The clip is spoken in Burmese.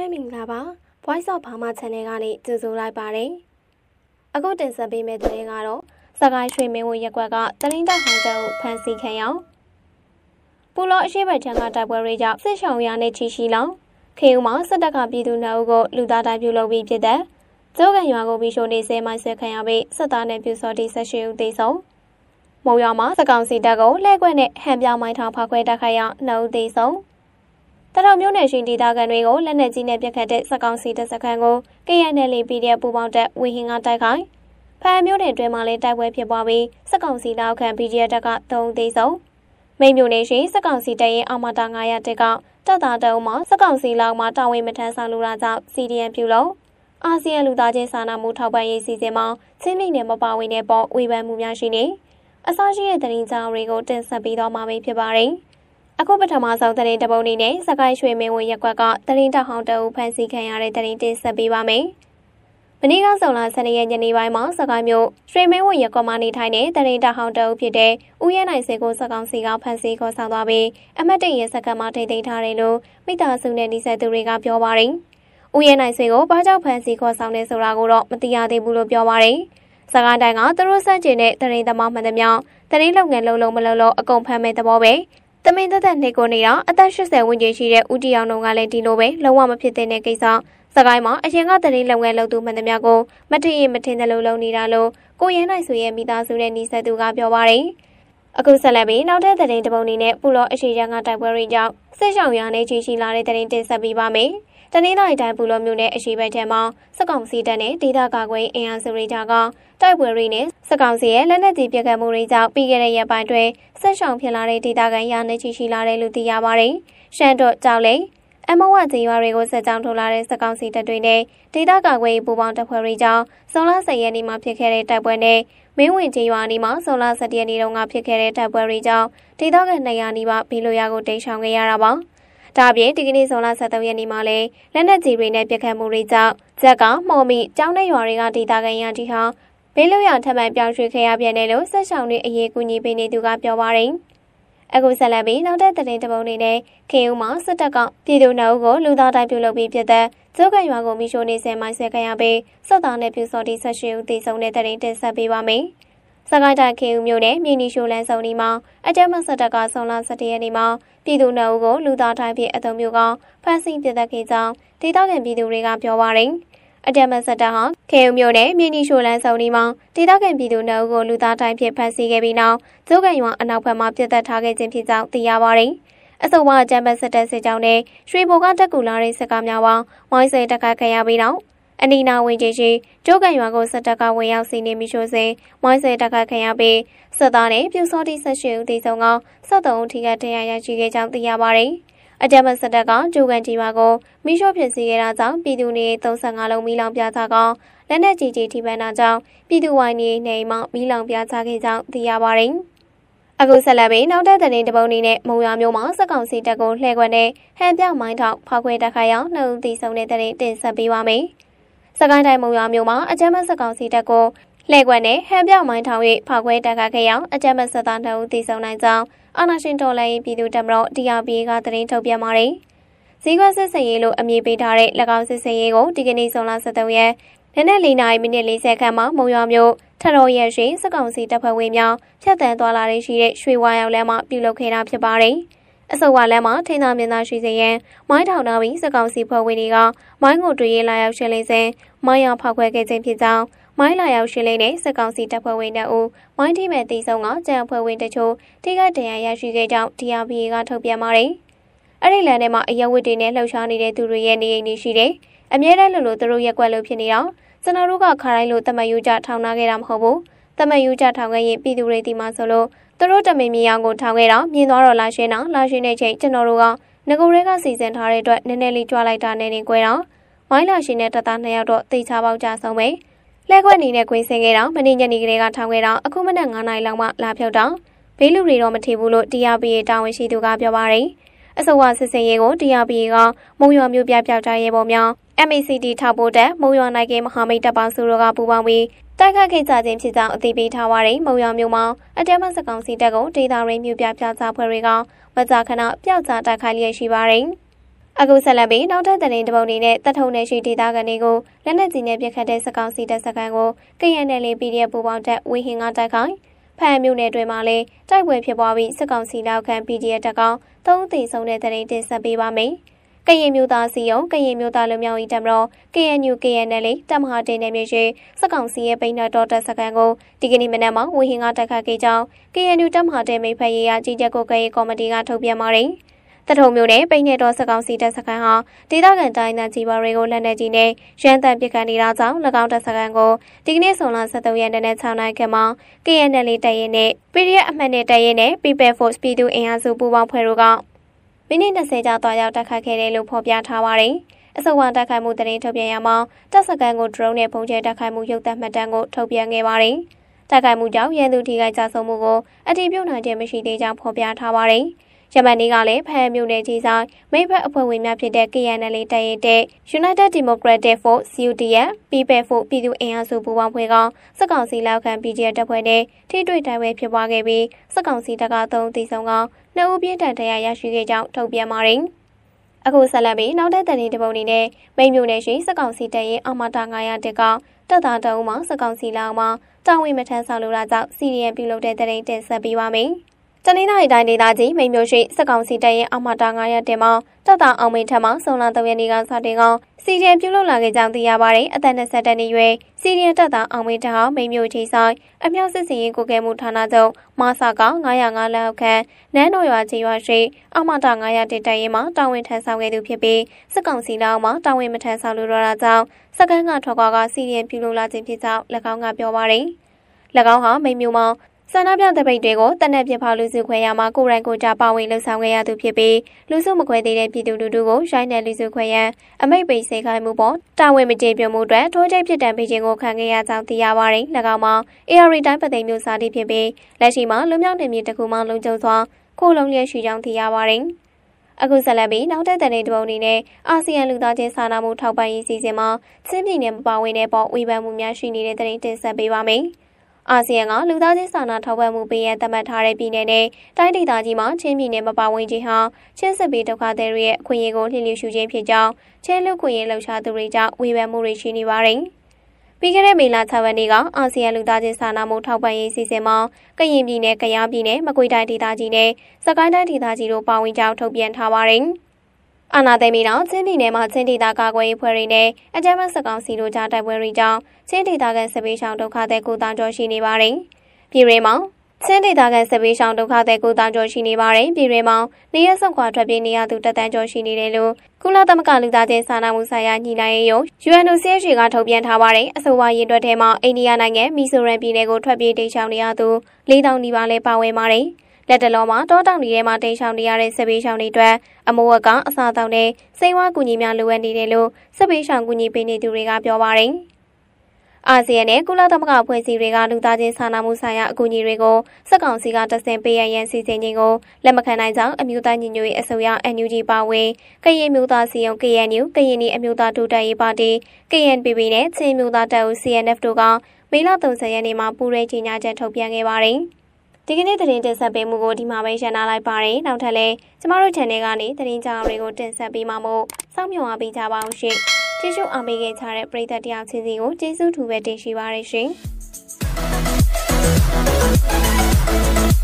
မဲမင်္ဂလာပါ Voice of Burma Channel ကနေကြိုဆိုလိုက်ပါတယ်အခုတင်ဆက်ပေးမယ့်သတင်းကတော့စကိုင်းရွှေမင်းဝရက်ကွက်ကတလင်းတောက်ဟောင်းတောက်ဖန်စီခံရောက်ပူလောအရှိဘချံကတိုက်ပွဲတွေကြောင့်စစ်ဆောင်ရနဲ့ချီရှိလောင်ခေဦးမှာစစ်တပ်ကပြည်သူနှုတ်ကိုလူသားတိုင်းပြုလုပ်ပြီးဖြစ်တဲ့ကျိုးကန်ရွာကိုပြီးရှိုနေဆဲမိုင်းဆွဲခံရပြီးစစ်သားနဲ့ပြူစောတိဆက်ရှိဦးသိဆုံးမုံရွာမှာစကောင်စီတပ်ကိုလှည့်ကွက်နဲ့ဟန်ပြောင်းမိုင်းထောင်ဖောက်ခွဲတိုက်ခိုက်ရနှုတ်သိဆုံး တတော်မျိုးနယ်ရှင်ဒေသခံတွေကိုလက်နက်ကြီးနဲ့ပြတ်ခတ်တဲ့စကောင်စီတပ်စခန်းကို KNL PDF ပူပေါင်းတပ်ဝီဟင်ကတိုက်ခိုက်ဖမ်းမျိုးနယ်တွင်မှလည်းတိုက်ပွဲဖြစ်ပွားပြီးစကောင်စီနောက်ခံ PDF တပ်က3သေးဆုံးမိန်မျိုးနယ်ရှိစကောင်စီတပ်ရဲ့အမတာ900တက်ကတပ်သားတုံးမှာစကောင်စီလောက်မှာတာဝန်မထမ်းဆောင်လိုတာကြောင့် CDN ပြုလို့အာဆီယံလူသားချင်းစာနာမှုထောက်ပံ့ရေးစီစဉ်မှာချင်းမိနယ်မပါဝင်တဲ့ပေါ်ဝေဖန်မှုများရှိနေအစရှိတဲ့သတင်းကြောင်းတွေကိုတင်ဆက်ပေးတော့မှာဖြစ်ပါတယ်။ အခုပထမဆုံးသတင်းတပုတ်နေနဲ့စကိုင်းရွှေမင်းဝရက်ကွက်ကသတင်းတောက်ဟောင်းတအုပ်ဖန်စီခံရတဲ့သတင်းတင်ဆက်ပေးပါမယ်။မနေ့ကဆုံလာ12ရက်ညနေပိုင်းမှာစကိုင်းမြို့ရွှေမင်းဝရက်ကွက်မှာနေထိုင်တဲ့သတင်းတောက်ဟောင်းတအုပ်ဖြစ်တဲ့ဦးရဲနိုင်စေကိုစကောင်စီကဖန်စီခေါ်ဆောင်သွားပြီးအမတ်တရစကတ်မှာထိသိမ်းထားတယ်လို့မိသားစုနဲ့နှိစက်သူတွေကပြောပါတယ်။ဦးရဲနိုင်စေကိုဘာကြောင့်ဖန်စီခေါ်ဆောင်နေဆိုတာကိုတော့မသိရသေးဘူးလို့ပြောပါတယ်။စကိုင်းတိုင်းကသူတို့စန့်ကျင်တဲ့တရင်သမားမှန်သမျှတရင်လုပ်ငန်းလုံးလုံးမလုံးလုံးအကုန်ဖမ်းမဲ့သဘောပဲ တမင်သက်သက်နှိတ်ကိုနေတာအသက်80ဝန်းကျင်ရှိတဲ့ဦးတီအောင်တို့ကလည်းဒီလိုပဲလုံးဝမဖြစ်တဲ့ကိစ္စစကိုင်းမှာအရင်ကတရင်လုံငယ်လုပ်သူမှန်သမျှကိုမထင်ရင်မထင်တယ်လို့လုံနေတာလို့ကိုရဲနိုင်ဆိုရဲ့မိသားစုနဲ့နှီးဆက်သူကပြောပါတယ်အခုဆက်လက်ပြီးနောက်ထပ်သတင်းတပုံနေနဲ့ပူလောအရှိရန်ကတိုက်ပွဲတွေကြောင့်စစ်ဆောင်ရနဲ့ကြီးရှိလာတဲ့သတင်းတင်ဆက်ပေးပါမယ်။ တနင်္လာရီတိုင်းပူလောမြို့နယ်အရှိဘက်ထဲမှာစကောင်စီတပ်နဲ့ဒေသကာကွယ်အင်အားစုတွေကြားကတိုက်ပွဲတွေနဲ့စကောင်စီရဲ့လက်နက်ကြီးပစ်ခတ်မှုတွေကြောင့်ပြီးခဲ့တဲ့ရက်ပိုင်းတွင်ဆက်ဆောင်ဖြစ်လာတဲ့ဒေသခံရာနဲ့ချီရှိလာတယ်လို့သိရပါတယ်။ရှမ်းတော့ကြောက်လိန်အမဝကျေးရွာတွေကိုဆက်ကြောင်းထုတ်လာတဲ့စကောင်စီတပ်တွေနဲ့ဒေသကာကွယ်ပူပေါင်းတပ်ဖွဲ့တွေကြောင့်စုံလ10ရက်နေ့မှာဖြစ်ခဲ့တဲ့တိုက်ပွဲနဲ့မင်းဝင်ကျေးရွာနီမှာစုံလ17ရက်နေ့တုန်းကဖြစ်ခဲ့တဲ့တိုက်ပွဲတွေကြောင့်ဒေသခံ200နီးပါးဘေးလွရာကိုတိမ်းရှောင်ခဲ့ရတာပါ။ ဒါအပြင်ဒီကနေ့ဇွန်လ23ရက်နေ့မှာလည်းလက်နက်ကြီးတွေနဲ့ပစ်ခတ်မှုတွေကြောင့်ဇက်ကမှော်မိကျောင်းတဲ့ရွာတွေကဒေသခံရတီဟာဘေးလွရာထပ်မံပြောင်းရွှေ့ခဲ့ရပြန်တယ်လို့ဆက်ဆောင်တွေအရေးကူညီပေးနေသူကပြောပါရယ်အခုဆက်လက်ပြီးနောက်တဲ့သတင်းတပုတ်နေနဲ့ခေဦးမှာစစ်တပ်ကပြည်သူ့နောက်ကိုလူသားတိုင်းပြုလုပ်ပြီးဖြစ်တဲ့ကျုပ်ကရွာကိုမိရှိုးနေစဲမိုင်းဆွဲခံရပြီးစစ်သားနဲ့ပြူစော်တီဆက်ရှိဦးတည်ဆုံတဲ့သတင်းတင်ဆက်ပေးပါမယ်။ စကိုင်းတိုင်းခေဦးမြို့နယ်မြေနီရှိုလန်းစုံဒီမှာအကြမ်းမဆက်တပ်ကဆုံလာ17ရက်နေ့မှာပြည်သူနှုတ်ကိုလူသားတိုင်းဖြစ်အုံမျိုးကဖမ်းဆီးပြစ်တက်ခဲ့ကြောင်းဒေသခံပြည်သူတွေကပြောပါရယ်အကြမ်းမဆက်တပ်ဟာခေဦးမြို့နယ်မြေနီရှိုလန်းစုံဒီမှာဒေသခံပြည်သူနှုတ်ကိုလူသားတိုင်းဖြစ်ဖမ်းဆီးခဲ့ပြီးနောက်ကျိုးကန်ရွာအနောက်ဘက်မှာပြစ်တက်ထားခဲ့ခြင်းဖြစ်ကြောင်းသိရပါရယ်အဆိုပါအကြမ်းဖက်စစ်တပ်စစ်ကြောင်းနဲ့ရွှေဘိုကတက်ကူလာတဲ့စစ်ကားများပါဝိုင်းဆဲတက်ခတ်ခဲ့ရပြီးနောက် အနီနာဝင်ကြီးရှိကျိုးကန်ရွာကိုစစ်တပ်ကဝင်ရောက်စီးနေမိရှို့စဉ်ဝိုင်းဆဲတက်ခတ်ခံရပြီးစစ်သားနဲ့ပြူစောတိဆက်ရှိဦးတည်ဆုံးက73ဦးထိကတရားရရှိခဲ့ကြောင်းသိရပါတယ်။အကြမ်းဖက်စစ်တပ်ကကျိုးကန်ကြီးရွာကိုမိရှို့ဖြစ်စီခဲ့တာကြောင့်ပြည်သူနေ35လုံးမိလောင်ပြသကောင်လက်နက်ကြီးကြီးထိမှန်တာကြောင့်ပြည်သူဝိုင်းနေနေမှမိလောင်ပြသခဲ့ကြောင်းသိရပါတယ်။အခုဆက်လက်ပြီးနောက်တဲ့တဲ့တပုံနေနဲ့မုံရွာမျိုးမှာစက်ကောင်စီတပ်ကိုလှည့်ခွက်နဲ့ဟန်ပြောက်မိုင်းထောက်ဖောက်ခွဲတက်ခိုက်အောင်နှုတ်သီဆုံးတဲ့တဲ့တင်ဆက်ပေးပါမယ်။ စကိုင်းတိုင်းမုံရွာမြို့မှာအကြမ်းဖက်စကောင်စီတပ်ကိုလှည့်ကွက်နဲ့ဟန်ပြောက်မိုင်းထောင်၍ဖောက်ခွဲတက်ခတ်ခဲ့အောင်အကြမ်းဖက်စစ်သားတို့တည်ဆုံနိုင်ကြောင်းအာဏာရှင်တော်လှန်ရေးပြည်သူ့တပ်မတော် DRPA ကသတင်းထုတ်ပြန်ပါတယ်။ဇီကွက်စစ်စင်ရေးလို့အမည်ပေးထားတဲ့၎င်းစစ်စင်ရေးကိုဒီကနေ့ဇွန်လ23ရက်နေ့နဲ့၄နာရီမိနစ်40ခန့်မှာမုံရွာမြို့ထတော်ရဲရှိစကောင်စီတပ်ဖွဲ့ဝင်များဖြတ်တန်းသွားလာရရှိတဲ့ရွှေဝါရောက်လမ်းမှာပြုလုပ်ခဲ့တာဖြစ်ပါတယ်။ အစောဝါလမ်းမှာထိန်းသာမြင်သာရှိစေရန်မိုင်းထောင်ထားပြီးစကောင်စီဖွဲ့ဝင်တွေကမိုင်းကိုတွေ့ရလာရောက်ရှင်းလင်းစဉ်မိုင်းရောက်ဖောက်ခွဲခဲ့ခြင်းဖြစ်ကြောင်းမိုင်းလာရောက်ရှင်းလင်းတဲ့စကောင်စီတပ်ဖွဲ့ဝင်တို့ဦးမိုင်းထိမဲ့တီဆုံးကကြံဖွဲ့ဝင်တချို့ထိခိုက်ဒဏ်ရာရရှိခဲ့ကြောင်း DRPA ကထုတ်ပြန်ပါတယ်။အဲ့ဒီလမ်းထဲမှာအရက်ဝတ်တွေနဲ့လှုပ်ရှားနေတဲ့သူတွေရဲ့နေအိမ်တွေရှိတယ်။အမြဲတမ်းလိုလိုသူတို့ရက်ွက်လို့ဖြစ်နေတော့ကျွန်တော်တို့ကခါတိုင်းလိုတမယူကြထောင်နာခဲ့တာမဟုတ်ဘူး။တမယူကြထောင်ခဲ့ရင်ပြည်သူတွေဒီမှာဆိုလို့ သူတို့တမင်မြေအောင်ကိုထောင်ခဲ့တော့မြင်သွားတော့လာရှင်းတော့လာရှင်းတဲ့ချိန်ကျွန်တော်တို့ကငကိုရဲကစီစဉ်ထားတဲ့အတွက်နည်းနည်းလေးကြွားလိုက်တာနဲ့နေကွဲတော့ဝိုင်းလာရှင်းတဲ့တပ်သားနှစ်ယောက်တော့တိတ်ချပေါက်ကြဆုံးပဲလှဲခွက်နေနဲ့ခွင်းဆင်းခဲ့တော့မနေ့ညနေကလေးကထောင်ခဲ့တော့အခုမနက်9နာရီလောက်မှလာဖြုတ်တော့ဘေးလူတွေတော့မထီဘူးလို့ TRPA တာဝန်ရှိသူကပြောပါတယ်အဆိုအစစ်စင်ရေးကို TRPA ကမုံရွာမျိုးပြပြောက်ကြရဲပေါ်များ MACD ထောက်ပို့တဲ့မုံရွာနိုင်ကမဟာမိတ်တပ်ပေါင်းစုတို့ကပူးပေါင်းပြီး တိုက်ခတ်ခဲ့ကြခြင်းဖြစ်ကြောင်းအသိပေးထားပါတယ်။မုံရွာမြို့မှာအတဲမစကောင်စီတပ်ကိုဒေတာရင်းမြို့ပြပြကြဖွဲ့တွေကမကြာခဏပျောက်ကြားတိုက်ခိုက်လျက်ရှိပါတယ်။အခုဆက်လက်ပြီးနောက်ထပ်သတင်းတပုတ်နေနဲ့တပ်ထုံနယ်ရှိဒေသခံတွေကိုလက်နက်ကြီးနဲ့ပစ်ခတ်တဲ့စကောင်စီတပ်စခန်းကို KNL PDF ပူပေါင်းတပ်ဝေဟင်ကတိုက်ခိုင်းဖမ်းမြို့နယ်တွေမှာလည်းတိုက်ပွဲဖြစ်ပွားပြီးစကောင်စီလောက်ခံ PDF တပ်ကောင်သုံးသိဆုံးတဲ့သတင်းတင်ဆက်ပေးပါမယ်။ ကရင်မျိုးသားစီယုံကရင်မျိုးသားလူမျိုးဤတမတော် KNU KNL တပ်မဟာတင်နယ်မြေရှိစကောင်စီရဲ့ပိန်းတော်တပ်စခန်းကိုဒီကနေ့မနက်မှာဝေဟင်ကတိုက်ခတ်ခဲ့ကြောင်း KNU တပ်မဟာတင်မိဖက်ရေးရကြီးကြပ်ကိုကရေးကော်မတီကထုတ်ပြန်ပါတယ်။တထုံမျိုးနဲ့ပိန်းနေတော်စကောင်စီတပ်စခန်းဟာဒေသခံတိုင်းသားကြီးပါတွေကိုလက်နက်ကြီးနဲ့ရန်တမ်းပစ်ခတ်နေတာကြောင့်၎င်းတပ်စခန်းကိုဒီကနေ့ဇွန်လ23ရက်နေ့6နိုင်ခန့်မှာ KNL တပ်ရင်းနဲ့ PDF အမှတ်နဲ့တပ်ရင်းနဲ့ People Force ပြည်သူအင်အားစုပူးပေါင်းဖွဲ့တို့က မိနစ်20ကြာတွားရောက်တိုက်ခတ်ခဲ့တယ်လို့ဖော်ပြထားပါတယ်။အစိုးရတိုက်ခိုက်မှုတရင်ထုတ်ပြန်ရမှာတပ်စခန်းကို drone နဲ့ပုံကျဲတိုက်ခိုက်မှုရုပ်သံမှတ်တမ်းကိုထုတ်ပြန်ခဲ့ပါတယ်။တိုက်ခိုက်မှုကြောင့်ရန်သူထိခိုက်ကြဆုံးမှုကိုအတည်ပြုနိုင်ခြင်းမရှိသေးကြောင်းဖော်ပြထားပါတယ်။ ယမန်နေ့ကလည်းဖဟမြို့နယ်ကြီးဆိုင်မိဖက်အဖွဲ့ဝင်များဖြစ်တဲ့ KNL တပ်ရဲတဲ့ United Democratic Force UDF People Force ပြည်သူအင်အားစုပူးပေါင်းဖွဲ့ကစက်ကောင်စီလောက်ခံ PGF တပ်ဖွဲ့နဲ့ထိတွေ့တိုက်ပွဲဖြစ်ပွားခဲ့ပြီးစက်ကောင်စီတပ်က3တီဆောင်ကနှစ်ဦးပြင်းထန်တရားရရှိခဲ့ကြောင်းထုတ်ပြန်ပါတယ်။အခုဆက်လက်ပြီးနောက်တဲ့တရင်တပုံအနေနဲ့မိမြို့နယ်ရှိစက်ကောင်စီတပ်ရဲ့အမတာ900တက်ကောင်တပ်သားတအုံးမှစက်ကောင်စီလောက်မှတာဝန်မထမ်းဆောင်လိုတာကြောင့်စီရီယံပြုလုပ်တဲ့တရင်တင်ဆက်ပေးပါမယ်။ တနင်္လာရီတိုင်းဒေသကြီးမိမျိုးရှိစက်ကောင်စီတပ်ရဲ့အမတာ900တင်မှာတပ်သားအောင်မင်းထက်မှစုံလ3ရက်နေ့ကစတင်ကောင်စီဒီအန်ပြုလုပ်လာခဲ့ကြောင်းသိရပါတယ်။အသက်20တနှစ်ရွယ်စီဒီအန်တပ်သားအောင်မင်းထက်ဟာမိမျိုးထိဆိုင်အမြောက်စစ်စင်ရေးကိုကဲမှုဌာနချုပ်မဆာက905လောက်ခန့်နန်းတော်ရွာကြီးရွာရှိအမတာ900တင်တပ်ရင်မှာတာဝန်ထမ်းဆောင်ခဲ့သူဖြစ်ပြီးစက်ကောင်စီလောက်မှာတာဝန်မထမ်းဆောင်လိုတော့တာကြောင့်စက်ကန်းကထွက်ခွာကစီဒီအန်ပြုလုပ်လာခြင်းဖြစ်ကြောင်း၎င်းကပြောပါတယ်။၎င်းဟာမိမျိုးမှာ ဆန္ဒပြတပိတ်တွေကိုတနက်ပြဖောက်လူစုခွဲရမှာကိုရိုင်းကိုကြပါဝင်လှုပ်ဆောင်ခဲ့ရသူဖြစ်ပြီးလူစုမခွဲသေးတဲ့ပြည်သူလူထုကိုရိုင်းနယ်လူစုခွဲရန်အမိတ်ပိတ်စေခိုင်းမှုပေါ်တာဝန်မကျေပြမှုအတွက်ထိုးချိတ်ဖြစ်တံပေးခြင်းကိုခံခဲ့ရကြောင်းသိရပါတယ်။၎င်းမှာ AR တိုင်းပသိမ်မျိုးစာတိဖြစ်ပြီးလက်ရှိမှာလူမျိုးတင်မြေတစ်ခုမှလုံခြုံစွာခိုးလုံလျက်ရှိကြောင်းသိရပါတယ်။အခုဆက်လက်ပြီးနောက်တဲ့တဲ့တပုံအနေနဲ့အာဆီယံလူသားချင်းစာနာမှုထောက်ပံ့ရေးစီစဉ်မှာချင်းပြည်နယ်မပါဝင်တဲ့ပေါ်ဝေဖန်မှုများရှိနေတဲ့တဲ့တင်ဆက်ပေးပါမယ်။ အာဆီယံကလူသားချင်းစာနာထောက်ပံ့မှုပေးရန်သတ်မှတ်ထားတဲ့ပြည်နယ်နဲ့တိုင်းဒေသကြီးမှာချင်းပြည်နယ်မပါဝင်ခြင်းဟာချင်းစစ်ပေးဒုက္ခသည်တွေရဲ့အခွင့်အရေးကိုလှည့်လည်ရှုခြင်းဖြစ်ကြောင်းချင်းလူခွင့်ရေးလှုပ်ရှားသူတွေကြောင့်ဝေဖန်မှုတွေရှိနေပါတယ်။ပြီးခဲ့တဲ့မေလ6ရက်နေ့ကအာဆီယံလူသားချင်းစာနာမှုထောက်ပံ့ရေးစီစဉ်မှာကရင်ပြည်နယ်၊ကယားပြည်နယ်၊မကွေးတိုင်းဒေသကြီးနဲ့စကိုင်းတိုင်းဒေသကြီးတို့ပါဝင်ကြောင်းထုတ်ပြန်ထားပါတယ်။ အာနာသိမ်းပြီးနောက်ချင်းပြည်နယ်မှာချင်းဒေသကာကွယ်ရေးဖွဲ့တွေနဲ့အကြမ်းဖက်စကောင်စီတို့ကြားတိုက်ပွဲတွေကြောင့်ချင်းဒေသကစပေးဆောင်ဒုက္ခသည်ကိုတောင်ကျော်ရှိနေပါတယ်။ပြည်ရင်းမှာချင်းဒေသကစပေးဆောင်ဒုက္ခသည်ကိုတောင်ကျော်ရှိနေပါတယ်။ပြည်ရင်းမှာနေရဆောင်ခွာထွက်ပြေးနေရသူတသန်းကျော်ရှိနေတယ်လို့ကုလသမဂ္ဂလူသားချင်းစာနာမှုဆိုင်ရာညီလာရေးယုံ UNOCHA ကထုတ်ပြန်ထားပါတယ်။အဆိုပါရည်တွက်ထဲမှာအိန္ဒိယနိုင်ငံမီဇိုရမ်ပြည်နယ်ကိုထွက်ပြေးတိမ်းရှောင်နေရသူ၄000နီးပါးလည်းပါဝင်ပါတယ်။ လက်တလုံးမှာတောတောင်တွေထဲမှာတိမ်ရှောင်နေရတဲ့စစ်ပေးရှောင်တွေအတွက်အမိုးဝက်ကအစားအသောက်နဲ့စိတ်ဝါကူညီများလိုအပ်နေတယ်လို့စစ်ပေးရှောင်ကူညီပေးနေသူတွေကပြောပါတယ်။အာဆီယံနဲ့ကုလသမဂ္ဂဖွဲ့စည်းတွေကလူသားချင်းစာနာမှုဆိုင်ရာအကူအညီတွေကိုစက်ကောင်စီကတဆင်ပေးရရန်စီစဉ်ခြင်းကိုလက်မခံနိုင်ကြောင်းအမျိုးသားညီညွတ်ရေးအစိုးရ NUG ပါဝင်ကရင်မျိုးသားစီယုံ KNU ကရင်နီအမျိုးသားဒုတက်ရေးပါတီ KNPP နဲ့ချင်းမျိုးသားတပ်ဦး CNF တို့ကမေလ30ရက်နေ့မှာပူးရဲကြီးညာချက်ထုတ်ပြန်ခဲ့ပါတယ်။ ဒီကနေ့သတင်းတင်ဆက်ပေးမှုကိုဒီမှာပဲရှင်းနာလိုက်ပါတယ်။နောက်ထပ်လည်းကျမတို့ channel ကနေသတင်းကြောင်တွေကိုတင်ဆက်ပေးမှာမို့စောင့်မျှော်အားပေးကြပါအောင်ရှင်။ကျေးဇူးအားပေးခဲ့ကြတဲ့ပရိသတ်တယောက်ချင်းစီကိုကျေးဇူးထူပဲတင်ရှိပါရရှင်။